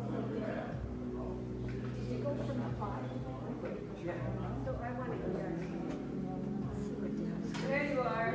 did go from the? So I want to. There you are.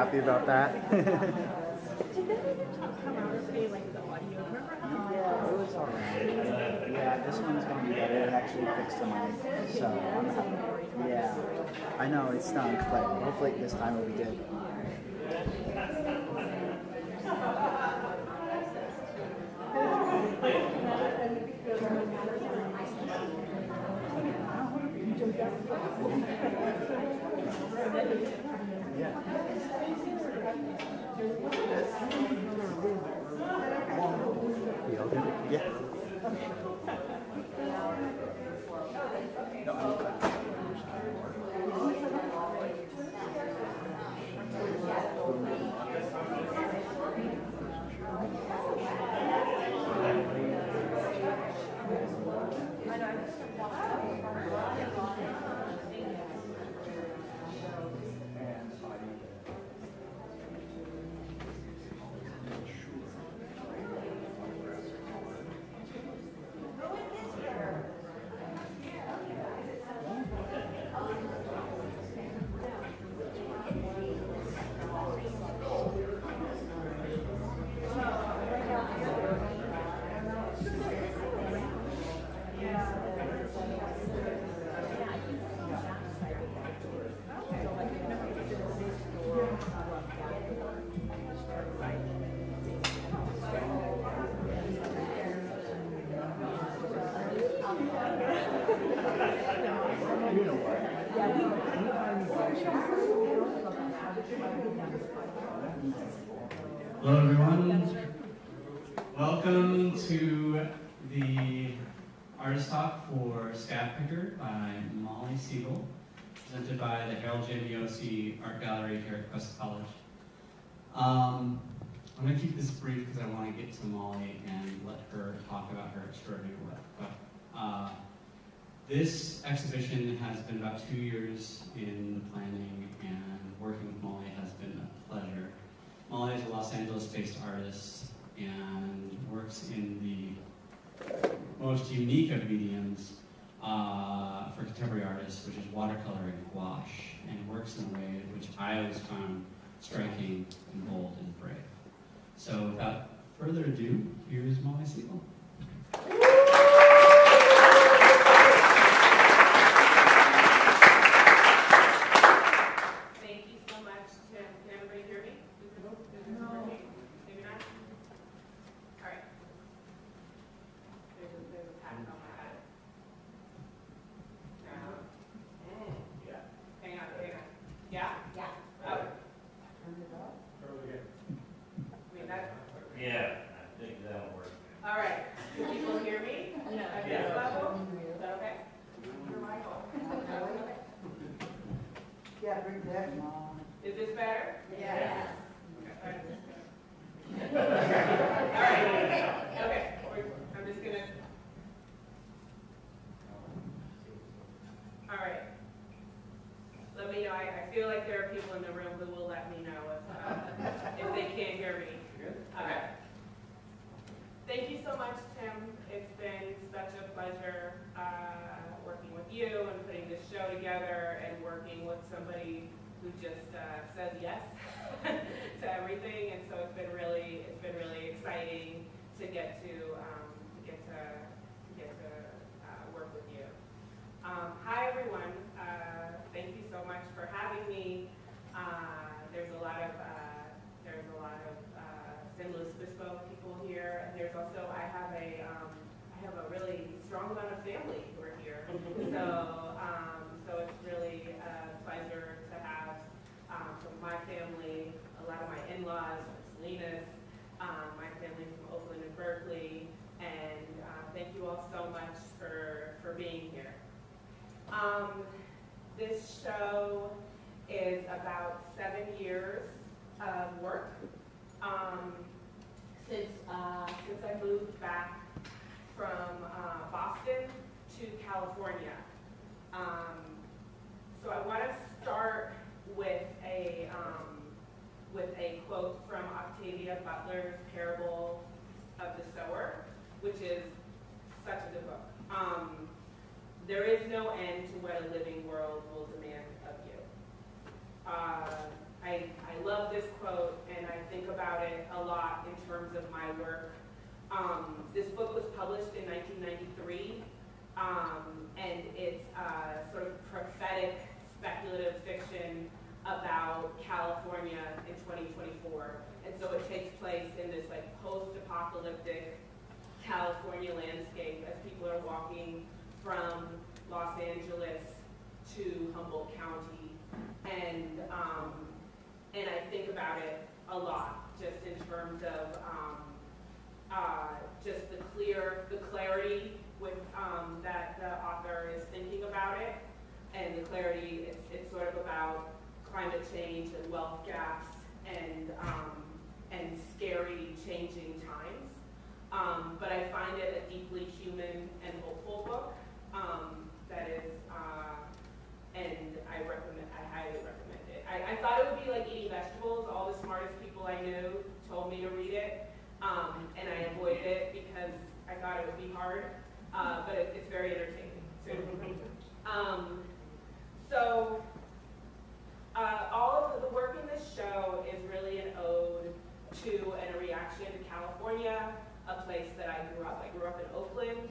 happy about that. Yeah, this one's gonna be better. It actually fixed the mic, so I. Yeah, I know it stunk, but hopefully this time it'll be good. Yeah. Look at this. at Cuesta College. Um, I'm going to keep this brief because I want to get to Molly and let her talk about her extraordinary work. But uh, this exhibition has been about two years in the planning, and working with Molly has been a pleasure. Molly is a Los Angeles-based artist and works in the most unique of mediums, uh, for contemporary artists, which is watercolor and gouache, and it works in a way which I always found striking and bold and brave. So without further ado, here is Molly Segal. Post-apocalyptic California landscape as people are walking from Los Angeles to Humboldt County. And, um, and I think about it a lot, just in terms of um, uh, just the clear, the clarity with um, that the author is thinking about it, and the clarity, it's, it's sort of about climate change and wealth gaps and um, and scary changing times. Um, but I find it a deeply human and hopeful book um, that is, uh, and I recommend, I highly recommend it. I, I thought it would be like eating vegetables. All the smartest people I knew told me to read it, um, and I avoided it because I thought it would be hard, uh, but it, it's very entertaining too. Um, so uh, all of the work in this show is really an ode to and a reaction to California, a place that I grew up. I grew up in Oakland,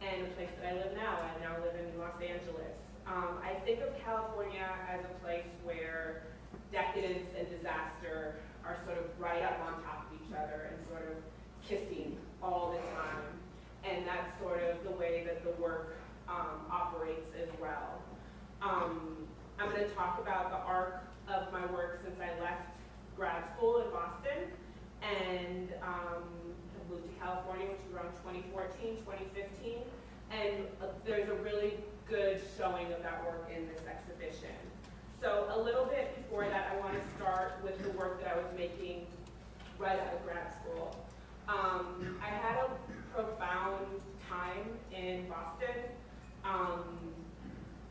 and the place that I live now. I now live in Los Angeles. Um, I think of California as a place where decadence and disaster are sort of right up on top of each other and sort of kissing all the time. And that's sort of the way that the work um, operates as well. Um, I'm going to talk about the arc of my work since I left grad school in Boston and um, moved to California, which was around 2014, 2015. And uh, there's a really good showing of that work in this exhibition. So a little bit before that, I want to start with the work that I was making right out of grad school. Um, I had a profound time in Boston. Um,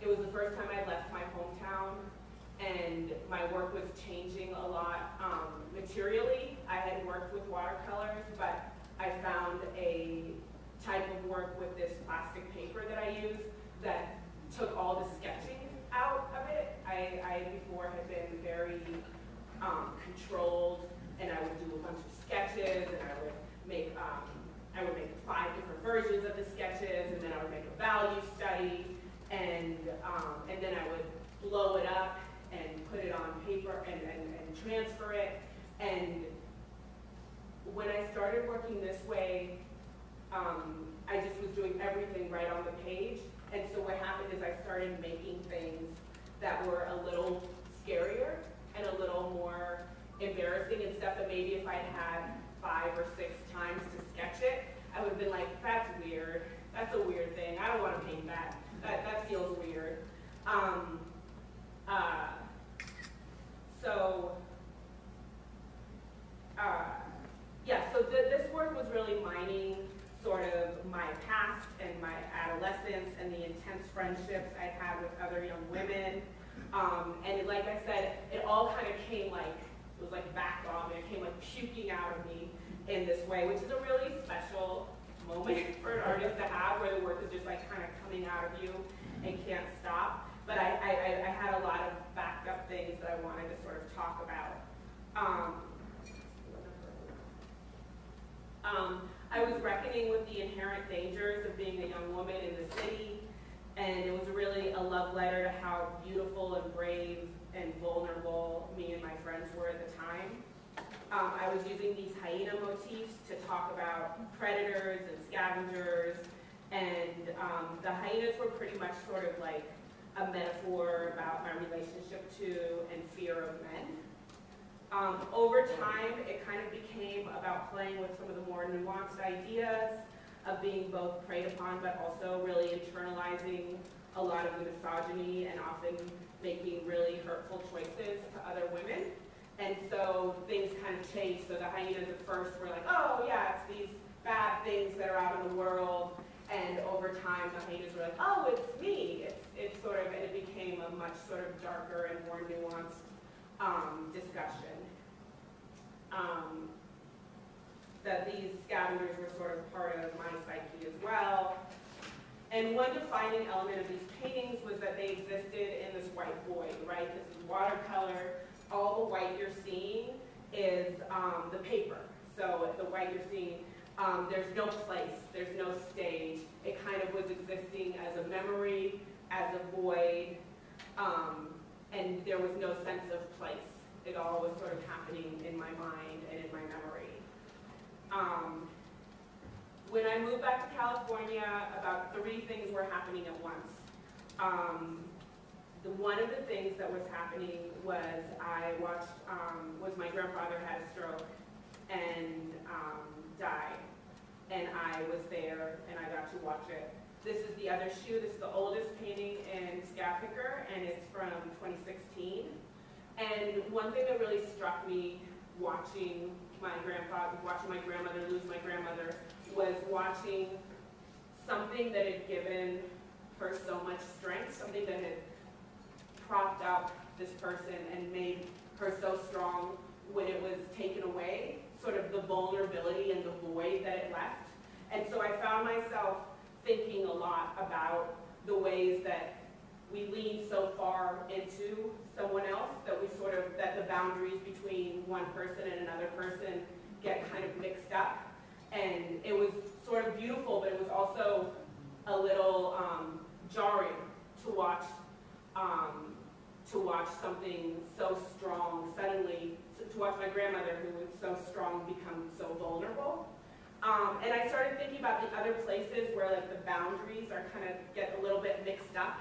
it was the first time I left my hometown and my work was changing a lot um, materially. I had worked with watercolors, but I found a type of work with this plastic paper that I use that took all the sketching out of it. I, I before had been very um, controlled, and I would do a bunch of sketches, and I would make um, I would make five different versions of the sketches, and then I would make a value study, and um, and then I would blow it up and put it on paper and, and, and transfer it. And when I started working this way, um, I just was doing everything right on the page. And so what happened is I started making things that were a little scarier and a little more embarrassing and stuff that maybe if I'd had five or six times to sketch it, I would have been like, that's weird. That's a weird thing. I don't want to paint that. That, that feels weird. Um, uh, so, uh, yeah, so th this work was really mining sort of my past and my adolescence and the intense friendships I had with other young women. Um, and like I said, it all kind of came like, it was like backdrop and it came like puking out of me in this way, which is a really special moment for an artist to have where the work is just like kind of coming out of you and can't stop. But I, I, I had a lot of backed up things that I wanted to sort of talk about. Um, um, I was reckoning with the inherent dangers of being a young woman in the city, and it was really a love letter to how beautiful and brave and vulnerable me and my friends were at the time. Um, I was using these hyena motifs to talk about predators and scavengers, and um, the hyenas were pretty much sort of like a metaphor about my relationship to and fear of men. Um, over time, it kind of became about playing with some of the more nuanced ideas of being both preyed upon, but also really internalizing a lot of the misogyny and often making really hurtful choices to other women. And so things kind of changed. So the hyenas at first were like, oh yeah, it's these bad things that are out in the world. And over time, the hyenas were like, oh, it's me. It's, it's sort of, and it became a much sort of darker and more nuanced um, discussion. Um, that these scavengers were sort of part of my psyche as well. And one defining element of these paintings was that they existed in this white void, right? This is watercolor. All the white you're seeing is um, the paper. So the white you're seeing um, there's no place, there's no stage. It kind of was existing as a memory, as a void, um, and there was no sense of place. It all was sort of happening in my mind and in my memory. Um, when I moved back to California, about three things were happening at once. Um, the, one of the things that was happening was I watched, um, was my grandfather had a stroke and um, died. And I was there and I got to watch it. This is the other shoe. This is the oldest painting in Scab Picker and it's from 2016. And one thing that really struck me watching my grandfather, watching my grandmother lose my grandmother, was watching something that had given her so much strength, something that had propped up this person and made her so strong when it was taken away, sort of the vulnerability and the void that it left. And so I found myself thinking a lot about the ways that we lean so far into someone else that we sort of, that the boundaries between one person and another person get kind of mixed up. And it was sort of beautiful, but it was also a little um, jarring to watch um, to watch something so strong suddenly, to watch my grandmother who was so strong become so vulnerable. Um, and I started thinking about the other places where like the boundaries are kind of get a little bit mixed up,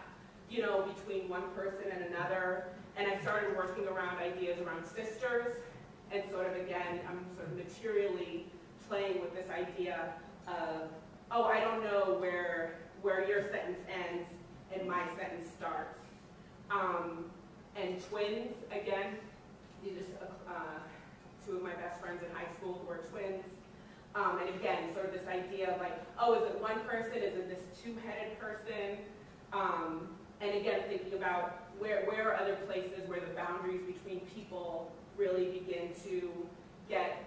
you know, between one person and another. And I started working around ideas around sisters, and sort of again, I'm sort of materially playing with this idea of, oh, I don't know where where your sentence ends and my sentence starts. Um, and twins, again, these are uh, two of my best friends in high school who are twins. Um, and again, sort of this idea of like, oh, is it one person? Is it this two-headed person? Um, and again, thinking about where, where are other places where the boundaries between people really begin to get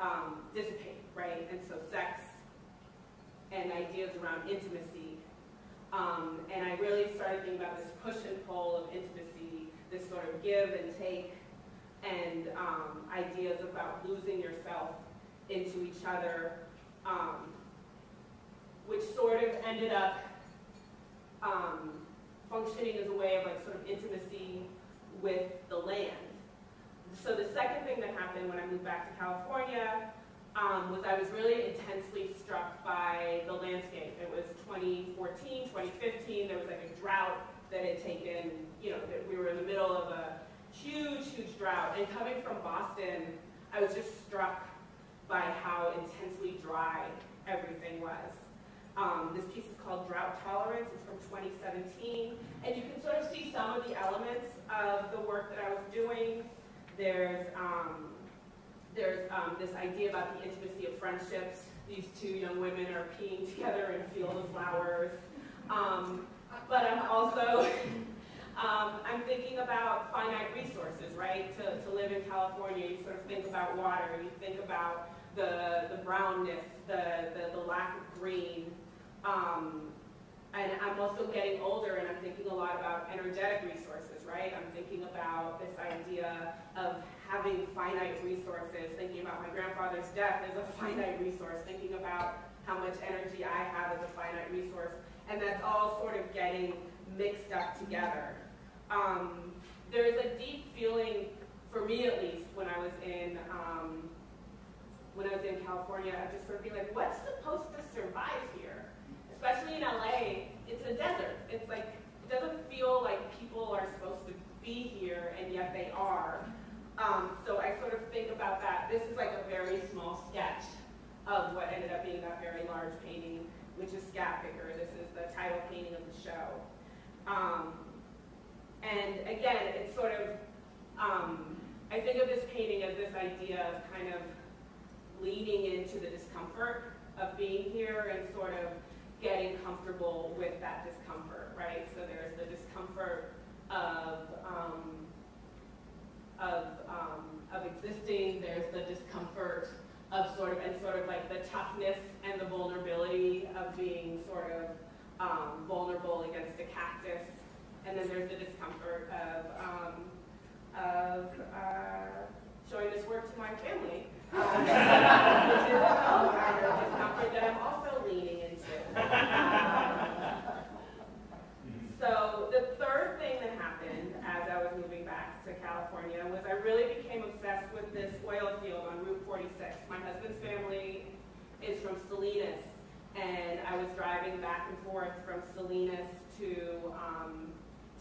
um, dissipate, right? And so sex and ideas around intimacy. Um, and I really started thinking about this push and pull of intimacy, this sort of give and take, and um, ideas about losing yourself into each other, um, which sort of ended up um, functioning as a way of like sort of intimacy with the land. So the second thing that happened when I moved back to California um, was I was really intensely struck by the landscape. It was 2014, 2015, there was like a drought that had taken, you know, that we were in the middle of a huge, huge drought. And coming from Boston, I was just struck by how intensely dry everything was. Um, this piece is called Drought Tolerance. It's from 2017. And you can sort of see some of the elements of the work that I was doing. There's um, there's um, this idea about the intimacy of friendships. These two young women are peeing together in a field of flowers. Um, but I'm also, um, I'm thinking about finite resources, right? To, to live in California, you sort of think about water, you think about the, the brownness, the, the, the lack of green. Um, and I'm also getting older and I'm thinking a lot about energetic resources, right? I'm thinking about this idea of having finite resources, thinking about my grandfather's death as a finite resource, thinking about how much energy I have as a finite resource, and that's all sort of getting mixed up together. Um, there's a deep feeling, for me at least, when I was in um, when I was in California, of just sort of being like, what's supposed to survive here? Especially in LA, it's a desert. It's like it doesn't feel like people are supposed to be here, and yet they are. Um, so I sort of think about that. This is like a very small sketch of what ended up being that very large painting, which is Scab Picker. This is the title painting of the show. Um, and again, it's sort of, um, I think of this painting as this idea of kind of leaning into the discomfort of being here and sort of getting comfortable with that discomfort, right? So there's the discomfort of um, of, um, of existing, there's the discomfort of sort of, and sort of like the toughness and the vulnerability of being sort of um, vulnerable against a cactus. And then there's the discomfort of, um, of uh, showing this work to my family, um, discomfort that I'm also leaning into. So the third thing that happened as I was was moving back to California was I really became obsessed with this oil field on Route 46. My husband's family is from Salinas, and I was driving back and forth from Salinas to um,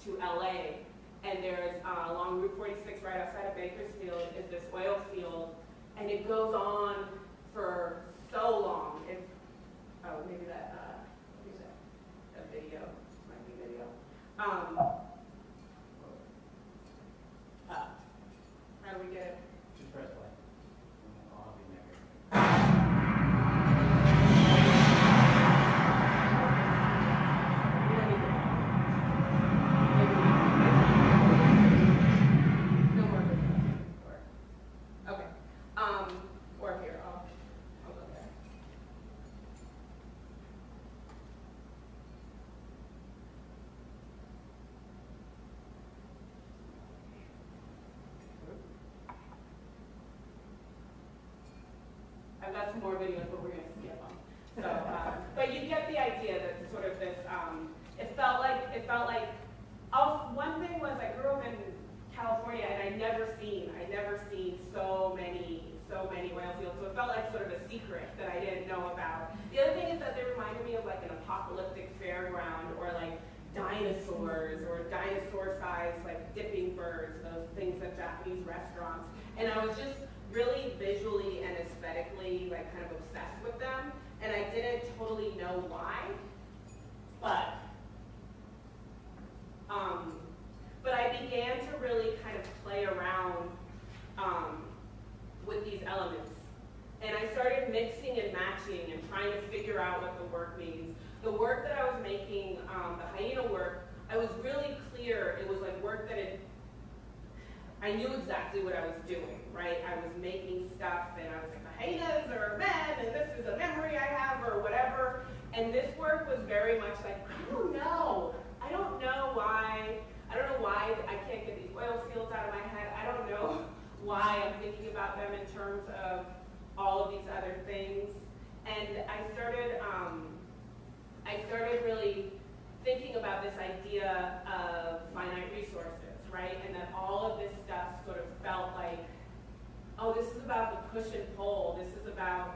to LA, and there's uh, along Route 46 right outside of Bakersfield is this oil field, and it goes on for so long. It's oh maybe that uh, that that video might be video. Um, uh, how do we get it? Just press play. I'll be there. We don't need the- maybe we- No more videos. Or- Okay, um, or here, I'll, I'll go there. I've got some more videos, but we're gonna skip them. So, um, but you get the idea that sort of this, um, it felt like, it felt like, oh, one thing was I grew up in California and I'd never seen, I'd never seen so many, so many oil fields. So it felt like sort of a secret that I didn't know about. The other thing is that they reminded me of like an apocalyptic fairground or like dinosaurs or dinosaur-sized like dipping birds, those things at Japanese restaurants. And I was just really visually and aesthetically like kind of obsessed with them. And I didn't totally know why, but um, but I began to really kind of play around um, with these elements. And I started mixing and matching and trying to figure out what the work means. The work that I was making, um, the hyena work, I was really clear. It was like work that had, I knew exactly what I was doing, right? I was making stuff and I was like, hyenas are men and this is a memory I have or whatever. And this work was very much like, I don't know. I don't know why. I don't know why I can't get these oil fields out of my head. I don't know why I'm thinking about them in terms of all of these other things. And I started, um, I started really thinking about this idea of finite resources, right? And that all of this stuff sort of felt like, oh, this is about the push and pull. This is about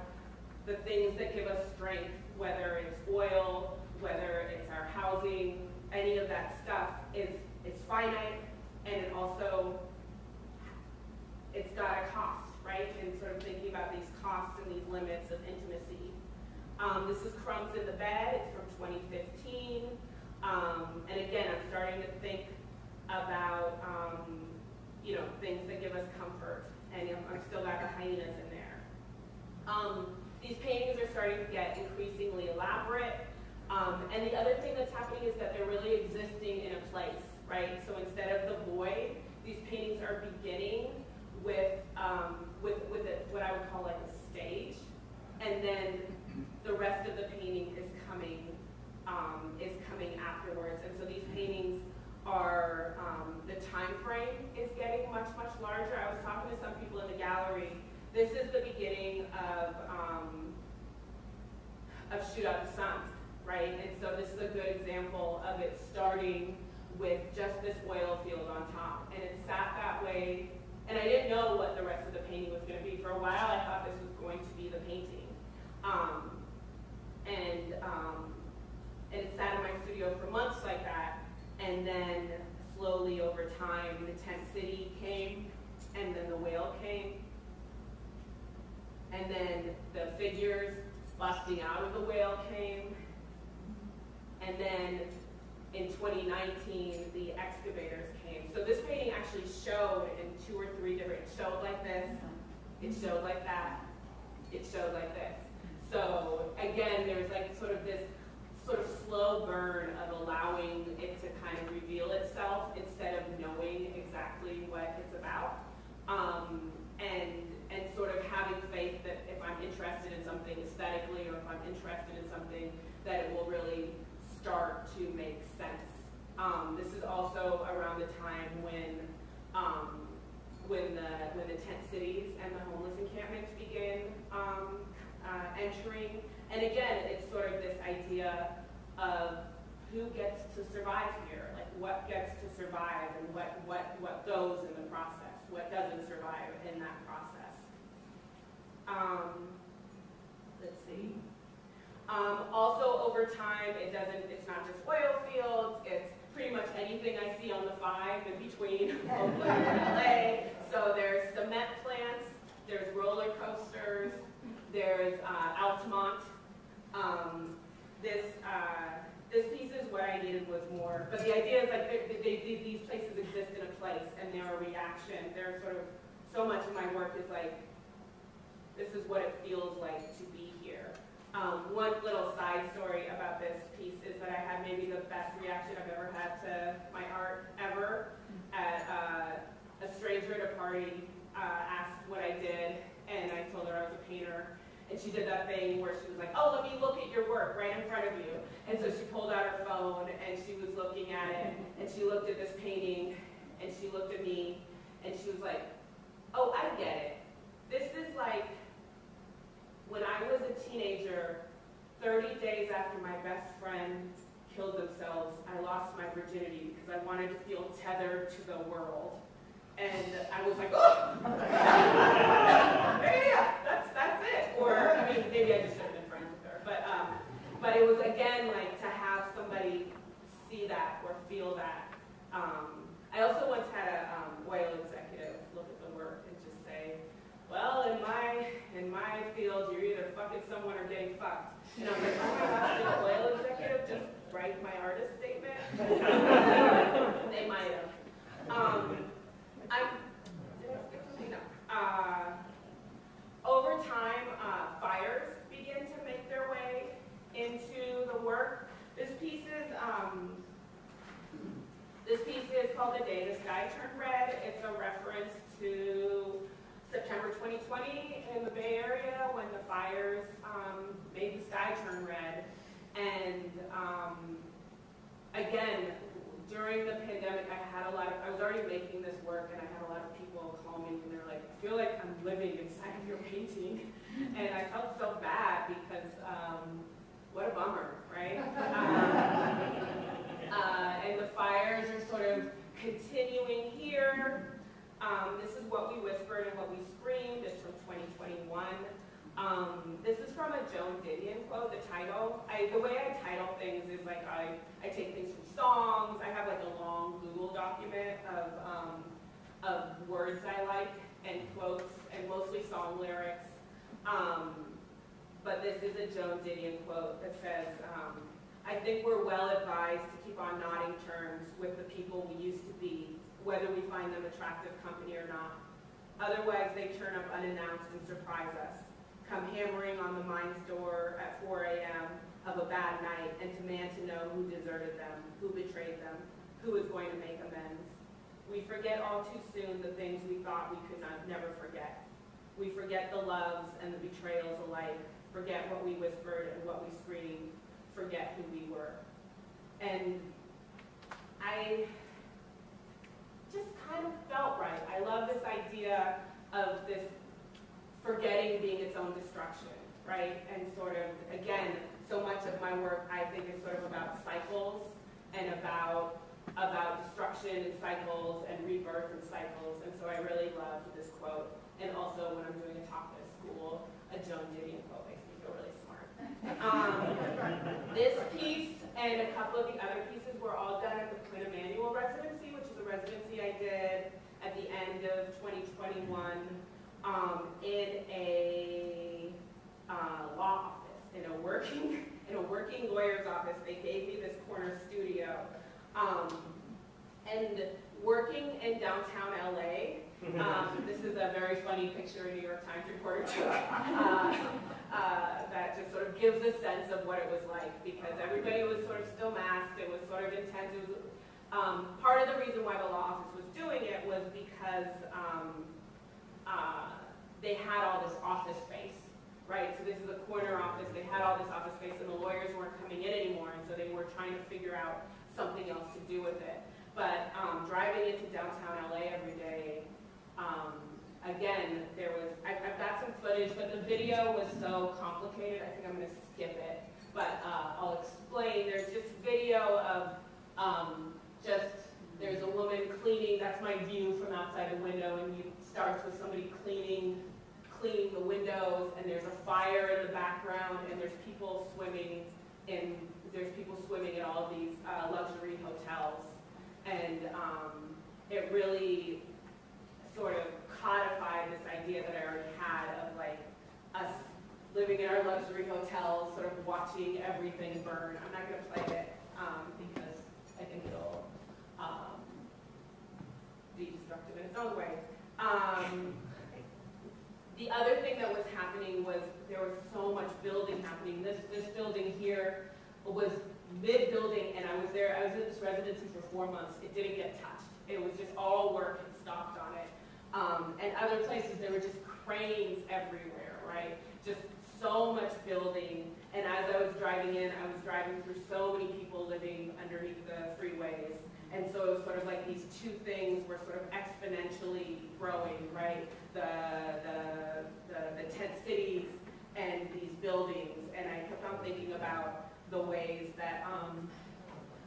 the things that give us strength, whether it's oil, whether it's our housing, any of that stuff is it's finite and it also it's got a cost, right? And sort of thinking about these costs and these limits of intimacy. Um, this is Crumbs in the Bed. It's from 2015. Um, and again, I'm starting to think about, um, you know, things that give us comfort. And I'm, still got the hyenas in there. Um, these paintings are starting to get increasingly elaborate. Um, and the other thing that's happening is that they're really existing in a place, right? So instead of the void, these paintings are beginning with, um, with, with a, what I would call like a stage. And then the rest of the painting is coming, um, is coming afterwards. And so these paintings um, the time frame is getting much, much larger. I was talking to some people in the gallery. This is the beginning of, um, of Shoot Out the Sun, right? And so this is a good example of it starting with just this oil field on top. And it sat that way, and I didn't know what the rest of the painting was going to be. For a while, I thought this was going to be the painting. Um, and, um, and it sat in my studio for months like that. And then slowly over time, the tent city came, and then the whale came. And then the figures busting out of the whale came. And then in 2019, the excavators came. So this painting actually showed in two or three different, it showed like this, it showed like that, it showed like this. So again, there's like sort of this sort of slow burn of allowing it to kind of reveal itself instead of knowing exactly what it's about. Um, and, and sort of having faith that if I'm interested in something aesthetically or if I'm interested in something, that it will really start to make sense. Um, this is also around the time when um, when the when the tent cities and the homeless encampments begin um, uh, entering. And again, it's sort of this idea of who gets to survive here? Like what gets to survive and what, what, what goes in the process? What doesn't survive in that process? Um, let's see. Um, also, over time, it doesn't, it's not just oil fields, it's pretty much anything I see on the five in between Oakland and LA. So there's cement plants, there's roller coasters, there's uh, Altamont. Um, this, uh, this piece is what I needed was more, but the idea is like they, they, they, these places exist in a place and they're a reaction. They're sort of, so much of my work is like, this is what it feels like to be here. Um, one little side story about this piece is that I had maybe the best reaction I've ever had to my art ever. At uh, a stranger at a party uh, asked what I did, and I told her I was a painter. And she did that thing where she was like, oh, let me look at your work right in front of you. And so she pulled out her phone, and she was looking at it, and she looked at this painting, and she looked at me, and she was like, oh, I get it. This is like when I was a teenager, 30 days after my best friend killed themselves, I lost my virginity because I wanted to feel tethered to the world. And I was like, oh! yeah, yeah, that's, that's it. Or, I mean, maybe I just should have been friends with her. But, um, but it was, again, like to have somebody see that or feel that. Um, I also once had a um, oil executive look at the work and just say, well, in my in my field, you're either fucking someone or getting fucked. And I'm like, oh my gosh, did oil executive just write my artist statement? they might have. Um, I. Uh, over time, uh, fires begin to make their way into the work. This piece is um, this piece is called The Day the Sky Turned Red. It's a reference to September 2020 in the Bay Area when the fires um, made the sky turn red. And um, again, during the pandemic, I had a lot of, Making this work and I had a lot of people call me and they're like, I feel like I'm living inside of your painting. And I felt so bad because um, what a bummer, right? Um, uh, and the fires are sort of continuing here. Um, this is what we whispered and what we screamed. It's from 2021. Um, this is from a Joan Didion quote, the title. I, the way I title things is like I, I take things from songs. I have like a long Google document of, um, of words I like and quotes and mostly song lyrics. Um, but this is a Joan Didion quote that says, um, I think we're well advised to keep on nodding terms with the people we used to be whether we find them attractive company or not. Otherwise, they turn up unannounced and surprise us, come hammering on the mind's door at 4 a.m. of a bad night and demand to know who deserted them, who betrayed them, who is going to make amends. We forget all too soon the things we thought we could not, never forget. We forget the loves and the betrayals alike, forget what we whispered and what we screamed, forget who we were. And I just kind of felt right. I love this idea of this forgetting being its own destruction, right? And sort of, again, so much of my work I think is sort of about cycles and about about destruction and cycles and rebirth and cycles. And so I really loved this quote. And also when I'm doing a talk at school, a Joan Didion quote makes me feel really smart. Um, this piece and a couple of the other pieces were all done at the Quinn Emanuel residency, which is a residency I did at the end of 2021 um, in a uh, law office, in a working in lawyer's office. They gave me this corner studio, um, and working in downtown LA. Um, this is a very funny picture a New York Times reporter took. Uh, uh, that just sort of gives a sense of what it was like because everybody was sort of still masked. It was sort of intense. It was um, part of the reason why the law office was doing it was because um, uh, they had all this office space, right? So this is a corner office. They had all this office space, and the lawyers weren't coming in anymore, and so they were trying to figure out something else to do with it. But um, driving into downtown LA every day, um, again, there was, I, have got some footage, but the video was so complicated, I think I'm going to skip it. But uh, I'll explain. There's just video of um, just there's a woman cleaning. That's my view from outside the window, and it starts with somebody cleaning cleaning the windows, and there's a fire in the background, and there's people swimming in there's people swimming in all of these uh, luxury hotels, and um, it really sort of codified this idea that I already had of like us living in our luxury hotels, sort of watching everything burn. I'm not going to play it um, because I think it'll um, be destructive in its own way. The other thing that was happening was there was so much building happening. This this building here was mid-building, and I was there. I was in this residency for four months. It didn't get touched. It was just all work and stopped on it. Um, and other places there were just cranes everywhere, right? Just so much building. And as I was driving in, I was driving through so many people living underneath the freeways. And so it was sort of like these two things were sort of exponentially growing, right? The, the, the, the tent cities and these buildings. And I kept on thinking about the ways that, um,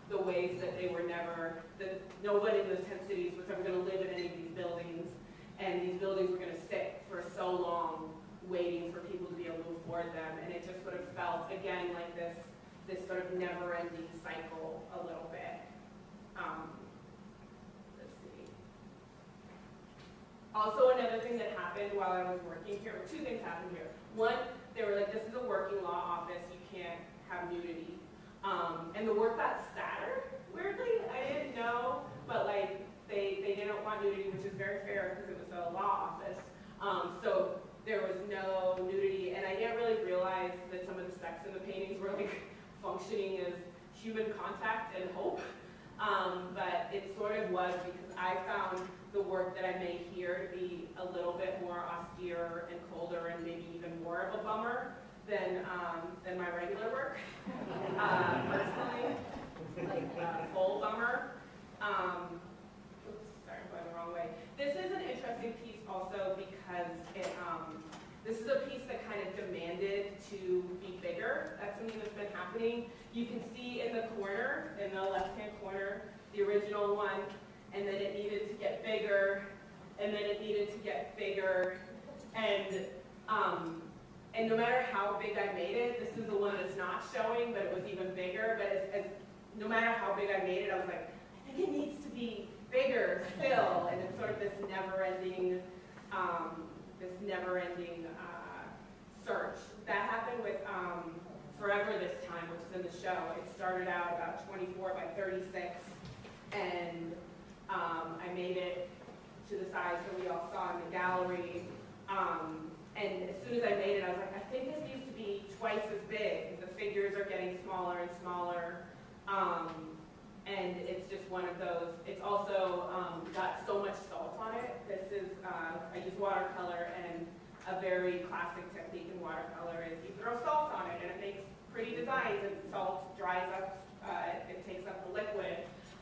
the ways that they were never, that nobody in those tent cities was ever going to live in any of these buildings. And these buildings were going to sit for so long waiting for people to be able to afford them. And it just sort of felt, again, like this, this sort of never-ending cycle a little bit. Um, let's see. Also, another thing that happened while I was working here, two things happened here. One, they were like, this is a working law office, you can't have nudity. Um, and the work got sadder, weirdly. I didn't know, but like, they, they didn't want nudity, which is very fair because it was a law office. Um, so there was no nudity, and I didn't really realize that some of the sex in the paintings were like functioning as human contact and hope. Um, but it sort of was because I found the work that I made here to be a little bit more austere and colder and maybe even more of a bummer than, um, than my regular work, uh, personally, like full bummer. Um, oops, sorry, I'm going the wrong way. This is an interesting piece also because it, um, this is a piece that kind of demanded to be bigger. That's something that's been happening. You can see in the corner, in the left-hand corner, the original one, and then it needed to get bigger, and then it needed to get bigger, and um, and no matter how big I made it, this is the one that's not showing, but it was even bigger. But as, as no matter how big I made it, I was like, I think it needs to be bigger still, and it's sort of this never-ending, um, this never-ending uh, search. That happened with um, Forever this time, which is in the show. It started out about 24 by 36, and um, I made it to the size that we all saw in the gallery. Um, and as soon as I made it, I was like, I think this needs to be twice as big. The figures are getting smaller and smaller. Um, and it's just one of those. It's also um, got so much salt on it. This is, uh, I use watercolor, and a very classic technique in watercolor is you throw salt on it, and it makes pretty designs, and salt dries up, uh, it takes up the liquid.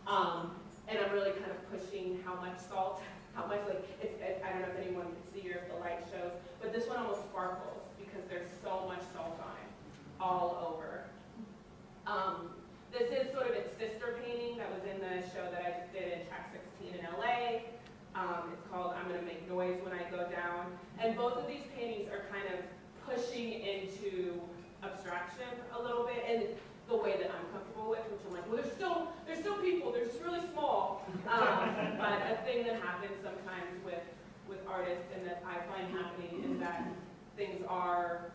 Um, and I'm really kind of pushing how much salt, how much, like, it, I don't know if anyone can see or if the light shows, but this one almost sparkles because there's so much salt on it, all over. Um, this is sort of its sister painting that was in the show that I just did in Track 16 in LA. Um, it's called I'm Gonna Make Noise When I Go Down. And both of these paintings are kind of pushing into abstraction a little bit in the way that I'm comfortable with, which I'm like, well, there's still, there's still people, they're just really small. Um, but a thing that happens sometimes with, with artists and that I find happening is that things are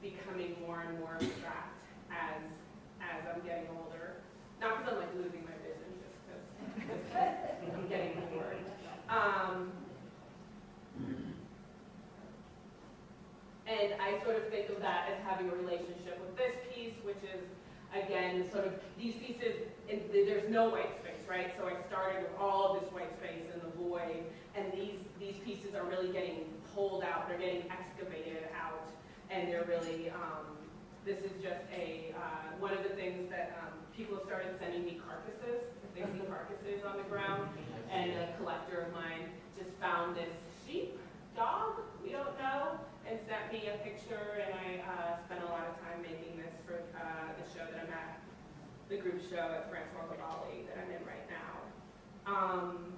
becoming more and more abstract as as I'm getting older. Not because I'm like losing my vision, just because I'm getting bored. Um, and I sort of think of that as having a relationship with this piece, which is, again, sort of these pieces, in, there's no white space, right? So I started with all this white space in the void, and these, these pieces are really getting pulled out, they're getting excavated out, and they're really, um, this is just a, uh, one of the things that um, people started sending me carcasses, they see carcasses on the ground, and a collector of mine just found this sheep, dog, we don't know, and sent me a picture, and I uh, spent a lot of time making this for uh, the show that I'm at the group show at Francois Cavalli that I'm in right now. Um,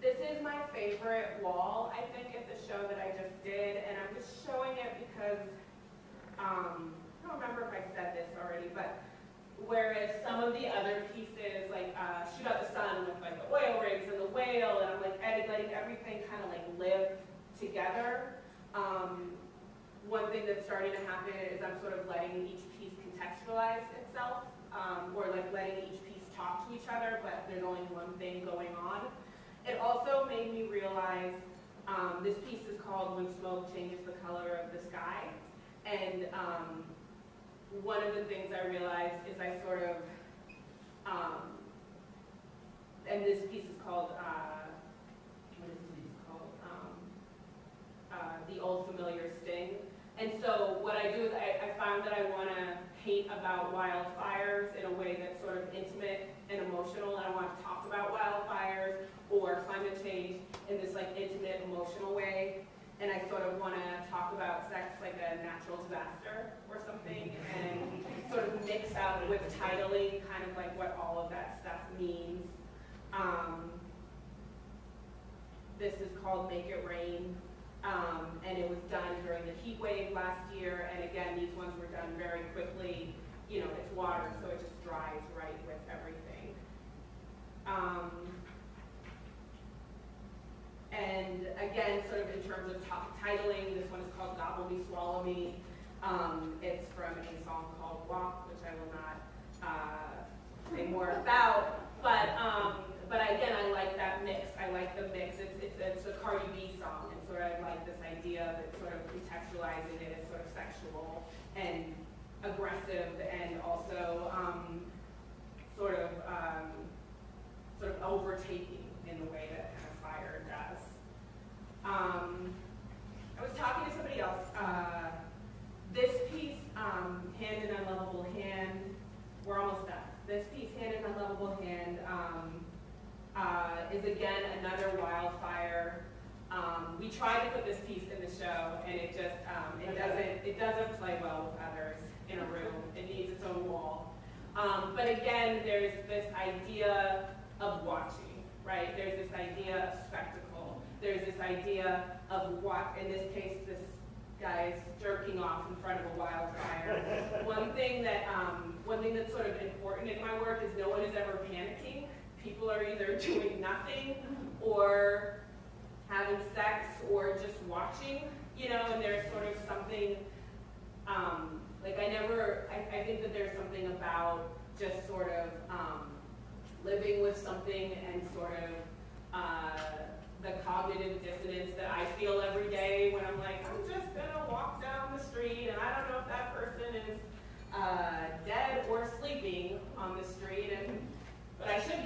this is my favorite wall, I think, at the show that I just did, and I'm just showing it because, um, I don't remember if I said this already, but whereas some of the other pieces, like uh, Shoot Out the Sun with like the oil rigs and the whale, and I'm like letting everything kind of like live together. Um, one thing that's starting to happen is I'm sort of letting each piece contextualize itself, um, or like letting each piece talk to each other, but there's only one thing going on. It also made me realize um, this piece is called When Smoke Changes the Color of the Sky. And um, one of the things I realized is I sort of, um, and this piece is called, uh, what is this piece called? Um, uh, the Old Familiar Sting. And so what I do is I, I found that I want to paint about wildfires in a way that's sort of intimate and emotional. And I want to talk about wildfires or climate change in this like intimate, emotional way. And I sort of want to talk about sex like a natural disaster or something and sort of mix out with titling kind of like what all of that stuff means. Um, this is called Make It Rain. Um, and it was done during the heat wave last year. And again, these ones were done very quickly. You know, it's water, so it just dries right with everything. Um, and again, sort of in terms of titling, this one is called Gobble Me, Swallow Me. Um, it's from a song called WAP, which I will not uh, say more about. But um, but again, I like that mix. I like the mix. It's, it's, it's a Cardi B song, and sort of like this idea of it sort of contextualizing it as sort of sexual and and also um, sort of um, sort of overtaking in the way that kind of fire does. Um, I was talking to somebody else. Uh, this piece, um, Hand in Unlovable Hand, we're almost done. This piece, Hand in Unlovable Hand, um, uh, is again another wildfire. Um, we tried to put this piece in the show, and it just um, it doesn't it doesn't play well with others in a room. It needs its own wall. Um, but again, there's this idea of watching, right? There's this idea of spectacle. There's this idea of what, in this case, this guy is jerking off in front of a wildfire. one thing that um, one thing that's sort of important in my work is no one is ever panicking people are either doing nothing or having sex or just watching, you know, and there's sort of something, um, like I never, I, I, think that there's something about just sort of um, living with something and sort of uh, the cognitive dissonance that I feel every day when I'm like, I'm just gonna walk down the street and I don't know if that person is uh, dead or sleeping on the street and but I should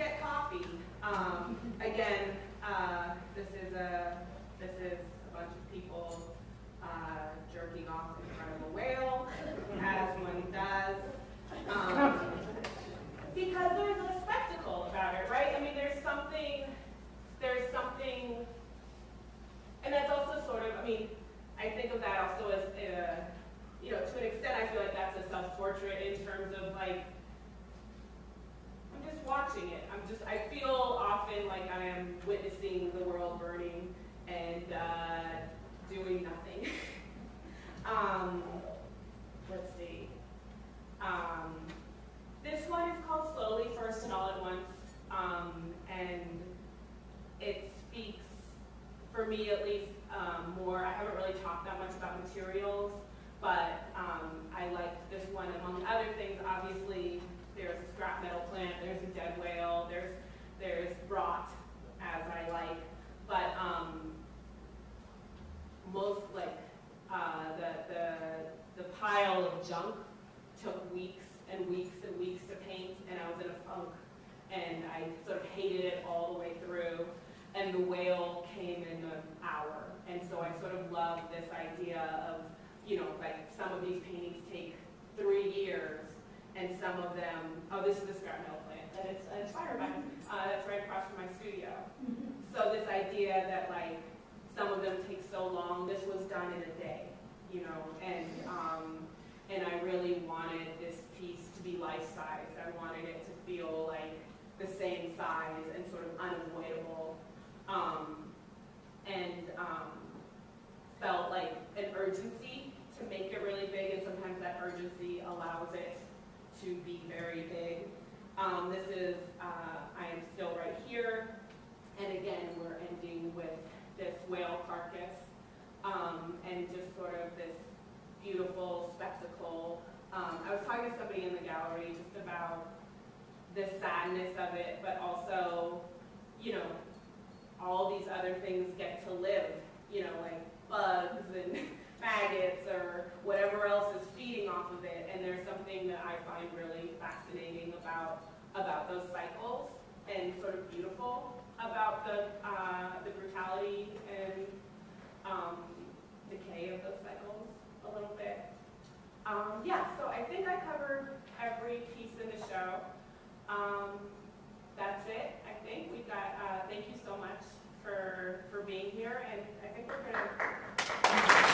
urgency to make it really big, and sometimes that urgency allows it to be very big. Um, this is, uh, I am still right here, and again, we're ending with this whale carcass, um, and just sort of this beautiful spectacle. Um, I was talking to somebody in the gallery just about the sadness of it, but also, you know, all these other things get to live, you know, like bugs and maggots or whatever else is feeding off of it. And there's something that I find really fascinating about about those cycles and sort of beautiful about the uh, the brutality and um, decay of those cycles a little bit. Um, yeah, so I think I covered every piece in the show. Um, that's it. I think we've got. Uh, thank you so much for for being here, and I think we're gonna. Yeah,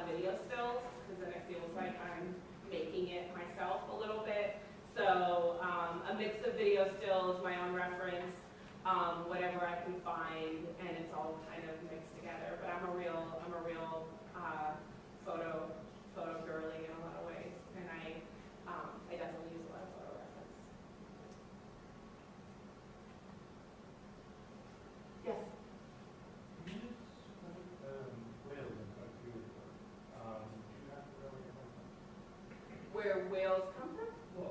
of video stills, because then it feels like I'm making it myself a little bit. So, um, a mix of video stills, my own reference, um, whatever I can find, and it's all kind of mixed together. But I'm a real, I'm a real, uh, photo photo girly in a lot of ways, and I, um, I definitely use a lot of photo reference. Yes. Where whales come from?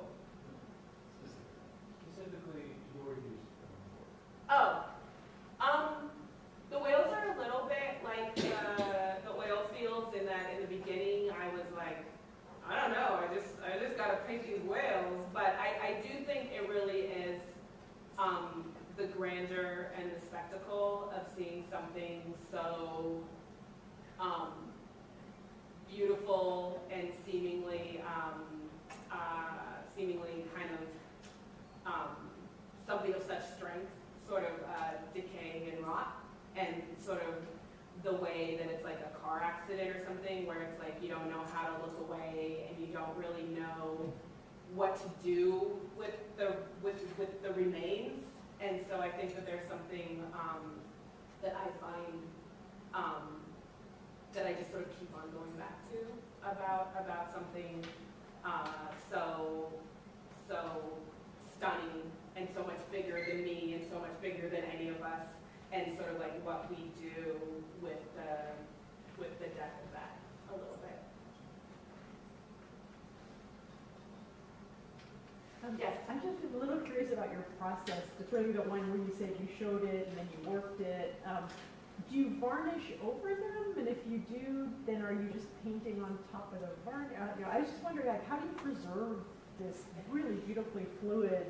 Specifically, your use Oh, um, the whales are a little bit like the, the oil fields in that in the beginning I was like, I don't know, I just I just gotta paint these whales. But I, I do think it really is um, the grandeur and the spectacle of seeing something so um, beautiful and seemingly um, uh, seemingly kind of um, something of such strength sort of uh, decaying and rot, and sort of the way that it's like a car accident or something, where it's like you don't know how to look away and you don't really know what to do with the with with the remains. And so I think that there's something um, that I find um, that I just sort of keep on going back to about about something uh, so so stunning and so much bigger than me and so much bigger than any of us and sort of like what we do with the with the death of that a little bit. Um, Yes. I'm just a little curious about your process, the one where you said you showed it and then you worked it. Do you varnish over them? And if you do, then are you just painting on top of the varnish? Uh, I was just wondering, like, how do you preserve this really beautifully fluid?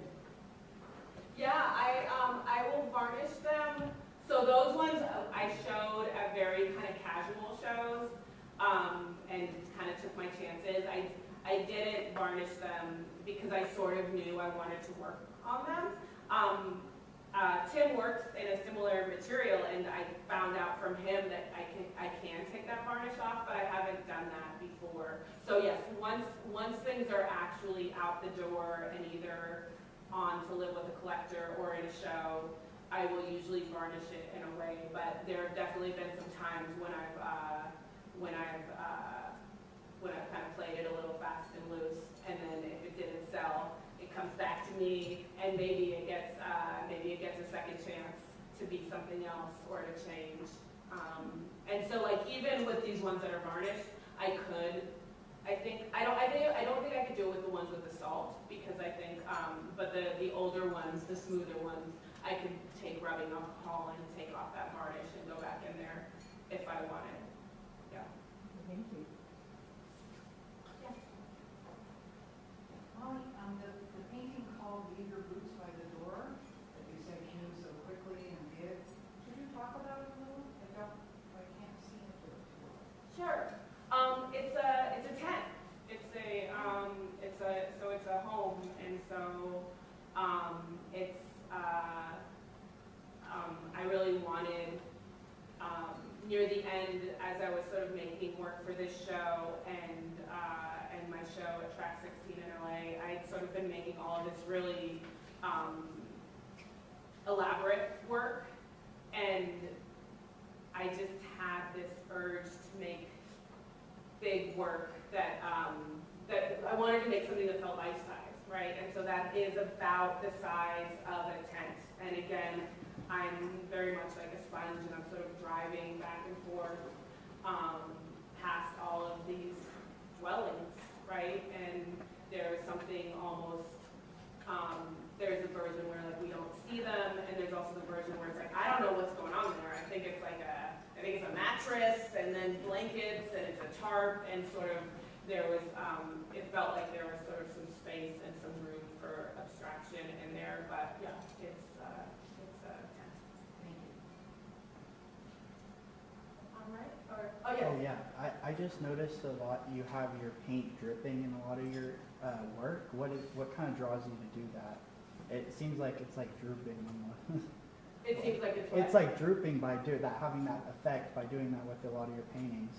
Yeah, I um, I will varnish them. So those ones uh, I showed at very kind of casual shows um, and kind of took my chances. I I didn't varnish them because I sort of knew I wanted to work on them. Um, uh, Tim works in a similar material, and I found out from him that I can I can take that varnish off, but I haven't done that before. So yes, once once things are actually out the door and either on to live with a collector or in a show, I will usually varnish it in a way. But there have definitely been some times when I've uh, when I've uh, when I've kind of played it a little fast and loose, and then if it didn't sell, comes back to me, and maybe it gets uh, maybe it gets a second chance to be something else or to change. Um, and so, like even with these ones that are varnished, I could I think, I don't, I think, I don't think I could do it with the ones with the salt, because I think, um, but the, the older ones, the smoother ones, I could take rubbing alcohol and take off that varnish and go back in there if I wanted. Yeah. Thank you. Molly, um, the, the painting called Leave Your Boots by the Door, that you said came so quickly and did, could you talk about it a little? I don't, I can't see it. Sure. Um, it's a, it's a tent. It's a, um, it's a, so it's a home, and so, um, it's, uh, um, I really wanted, um, near the end, as I was sort of making work for this show and, uh, and my show at Track 16 in LA, I had sort of been making all of this really, um, elaborate work, and I just had this urge to make big work that, um, that I wanted to make something that felt life-size, right? And so that is about the size of a tent. And again, I'm very much like a sponge and I'm sort of driving back and forth, um, past all of these dwellings, right? And there is something almost, um, there's a version where like we don't see them, and there's also the version where it's like, I don't know what's going on there. I think it's like a, I think it's a mattress, and then blankets, and it's a tarp, and sort of, there was, um, it felt like there was sort of some space and some room for abstraction in there, but yeah, it's, uh, it's a tent. Thank you. All right, or, oh, yeah. Oh yeah, I, I just noticed a lot. You have your paint dripping in a lot of your uh, work. What is what kind of draws you to do that? It seems like it's like drooping. almost. It seems like it's. it's like drooping by doing that, having that effect by doing that with a lot of your paintings.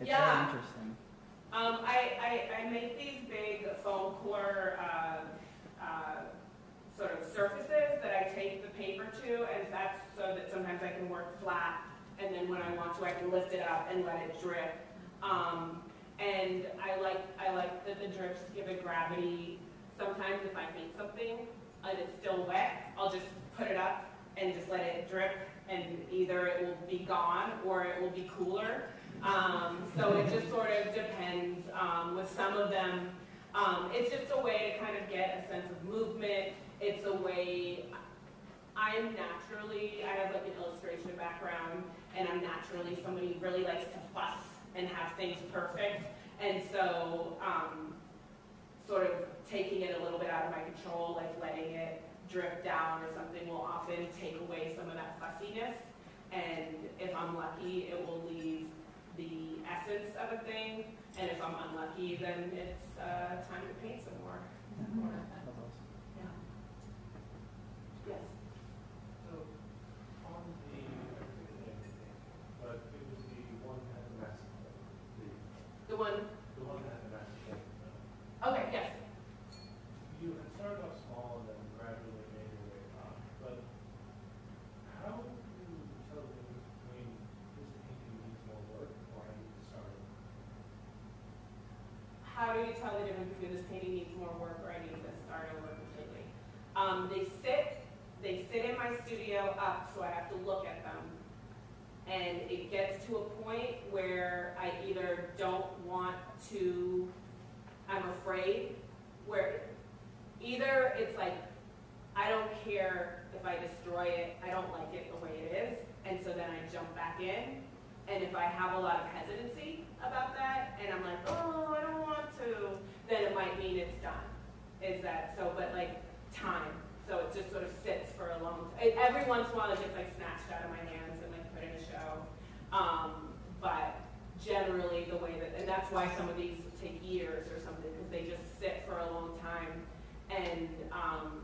It's Yeah. very interesting. Um, I, I, I make these big foam core, uh, uh, sort of surfaces that I take the paper to, and that's so that sometimes I can work flat, and then when I want to, I can lift it up and let it drip. Um, and I like, I like that the drips give it gravity. Sometimes if I paint something and it's still wet, I'll just put it up and just let it drip, and either it will be gone or it will be cooler. Um, so it just sort of depends. Um, with some of them, um, it's just a way to kind of get a sense of movement. It's a way. I'm naturally, I have like an illustration background, and I'm naturally somebody who really likes to fuss and have things perfect. And so, um, sort of taking it a little bit out of my control, like letting it drip down or something will often take away some of that fussiness. And if I'm lucky, it will leave the essence of a thing. And if I'm unlucky, then it's uh, time to paint some more. That's awesome. Yes. So, on the, but it was the one that had the massive, the, The one, the one that had the massive. okay, yes. You had started off small and then gradually made your way up, but how do you tell the difference between this painting needs more work or I need to start over? How do you tell the difference between this painting needs more work or I need to start over completely? Um, they sit, they sit in my studio up, so I have to look at them. And it gets to a point where I either don't want to, I'm afraid, where either it's like, I don't care if I destroy it, I don't like it the way it is, and so then I jump back in. And if I have a lot of hesitancy about that, and I'm like, oh, I don't want to, then it might mean it's done. Is that so? But like time, so it just sort of sits for a long time. Every once in a while, it gets like snatched out of my hands and like put in a show. Um, but generally, the way that, and that's why some of these take years or something, because they just sit for a long time. And um,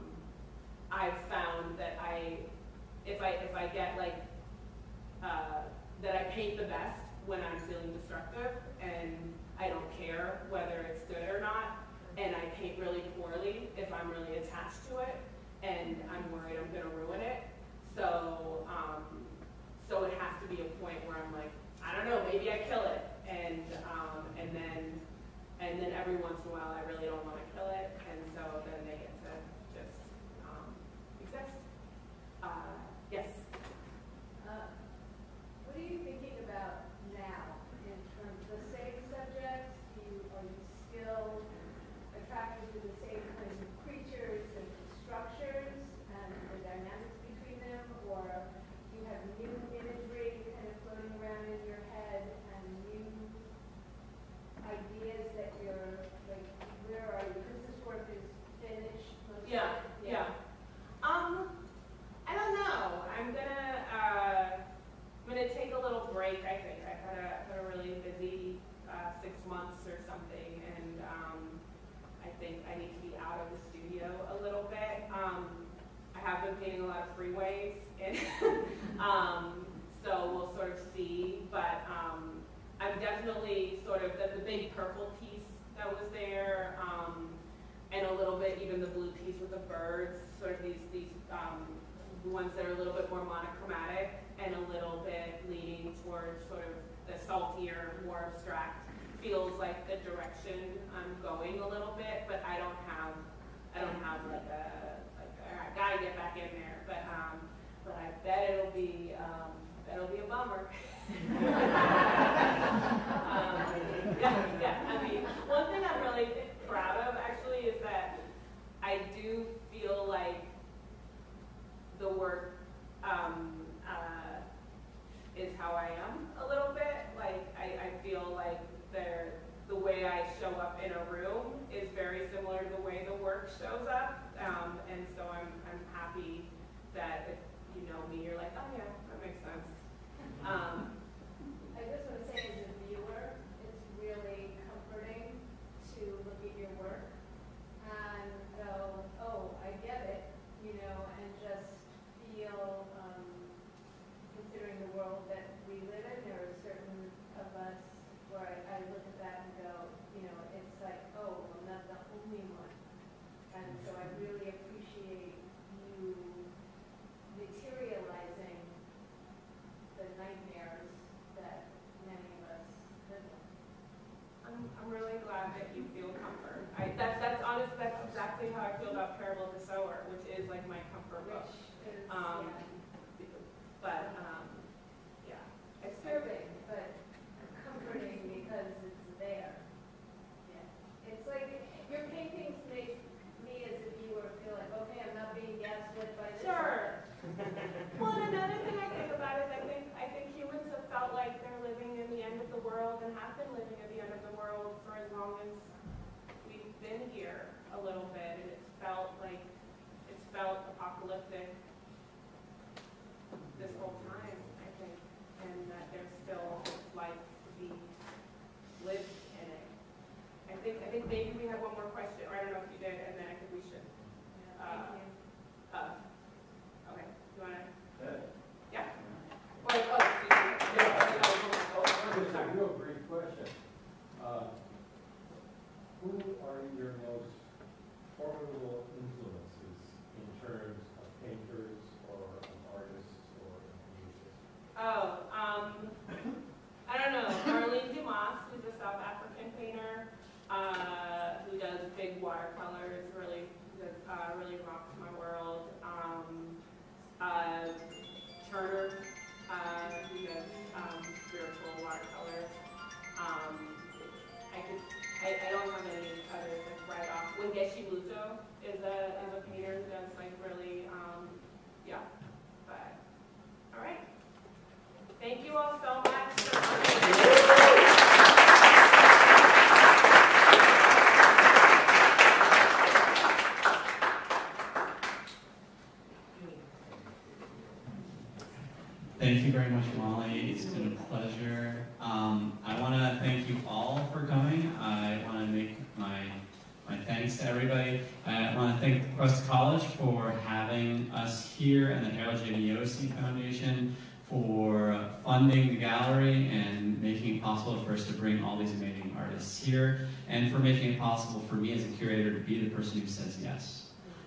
I've found that I, if I if I get like uh, that I paint the best when I'm feeling destructive and I don't care whether it's good or not. And I paint really poorly if I'm really attached to it and I'm worried I'm going to ruin it. So, um, so it has to be a point where I'm like, I don't know, maybe I kill it. And, um, and then, and then every once in a while I really don't want to kill it. And so then they get to just, um, exist. Uh, yes.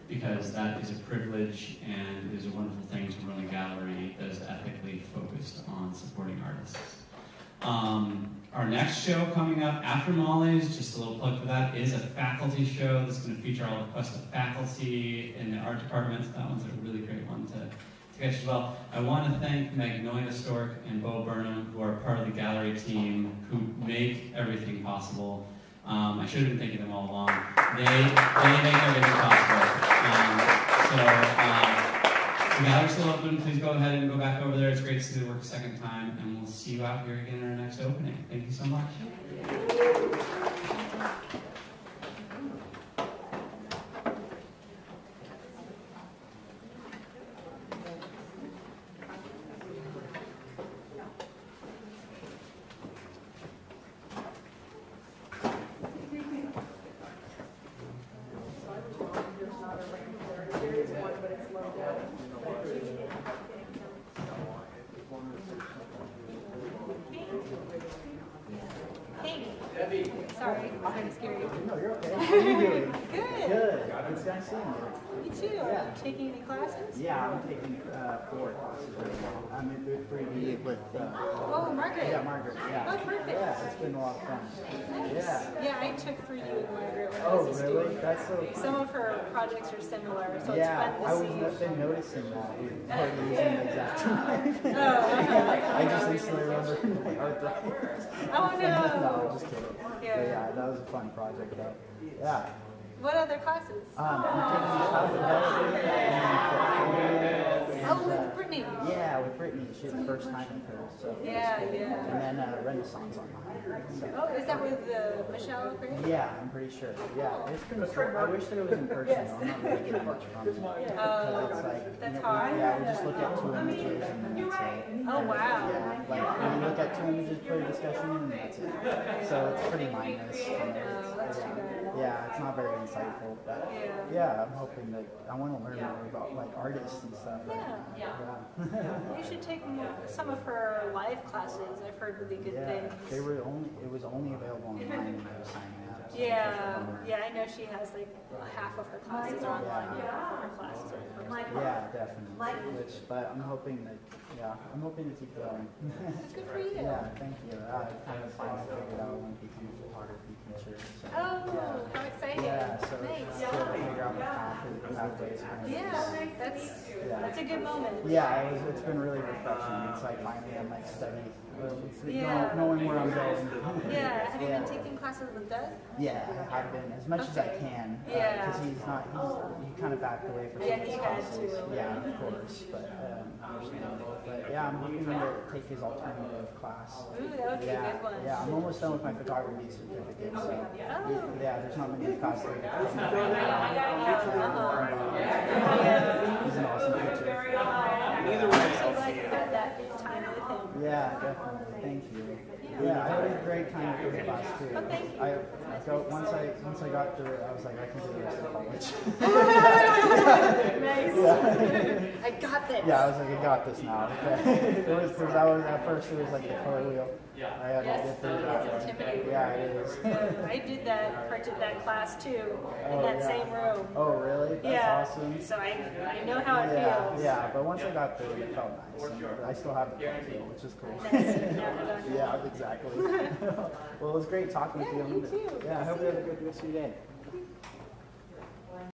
because that is a privilege and it is a wonderful thing to run a gallery that is ethically focused on supporting artists. Um, our next show coming up after Molly's, just a little plug for that, is a faculty show that's going to feature all the Cuesta faculty in the art department. That one's a really great one to, to catch as well. I want to thank Magnolia Stork and Bo Burnham, who are part of the gallery team, who make everything possible. Um, I should have been thanking them all along. They, they make everything possible. Um, so, um, guys are still open. Please go ahead and go back over there. It's great to see the work a second time, and we'll see you out here again at our next opening. Thank you so much. Projects are similar, so yeah, it's I fun was to no- see. been noticing that. Hardly using the exact time. Oh, I just instantly remember my art drawings. Oh, no. no, just kidding. Yeah. But yeah, that was a fun project though. Yeah. What other classes? Um, I'm taking cloud development and portfolio. Oh, and, uh, with Brittany. Yeah, with Brittany. She's the first time with her. So. Yeah, yeah. And then uh, Renaissance online. So. Oh, is that with uh, Michelle Gray? Yeah, I'm pretty sure. Yeah, it's pretty cool. I wish there was in person. though. I'm not really getting much from it. Oh, Because it's like, you that's know, hard. yeah, we just look at two images and that's it. Oh, wow. Yeah, like when you look at two images per discussion and that's it. So it's pretty mindless. kind of. Oh, that's too bad. Yeah, it's not very insightful, but Yeah. yeah, I'm hoping that I want to learn more about like artists and stuff. Yeah. Yeah. You should take more, some of her live classes. I've heard really good yeah. things. They were only it was only available online when I was signing up. Yeah, it's a bummer. yeah, I know she has like half of her classes are online, Yeah. half of her classes are in person. Yeah, definitely. Which, but I'm hoping that, yeah, I'm hoping to keep going. That's good for you. yeah, thank you. I kind of finally figured out I want to become a photography teacher. So, Oh, how exciting. yeah, so Nice. still figure out and pathways. Yeah, that's, Yeah. that's a good moment. Yeah, it was, it's been really refreshing. It's like finally I'm like studying, it's Yeah. know- knowing where I'm going. Yeah, have you Yeah. been taking classes with Doug? Yeah, I've been as much as I can. Yeah. Because he's not, he's, he kind of backed away from Yeah, some of he had classes. to. Yeah, of course, but, um, understandable. But yeah, I'm looking to take his alternative class. Ooh, that would be a Yeah, good one. yeah, I'm almost done with my photography certificate, so. Oh. Yeah, there's not many classes. Uh-huh. Yeah. He's an awesome teacher. Either way. I'm so glad you had that time with him. Yeah, definitely. Thank you. Yeah, I had a great time with the class too. Oh, thank you. I, I go, once I once I got through it, I was like, I can do the rest of college. Nice. Yeah. I got this. Yeah, I was like, I got this now. Okay. it was because I was at first it was like the color wheel. I had to Yes, get through it's that. intimidating. Yeah, it is. I did that, printed that class too, in Oh, that yeah. same room. Oh, really? That's Yeah. awesome. So I, I know how it yeah, feels. yeah, but once I got through it, it felt nice. And I still have the color wheel, which is cool. Nice. Now yeah, exactly. well, it was great talking with Yeah, you. you too. Yeah, I hope you have a good rest of your day.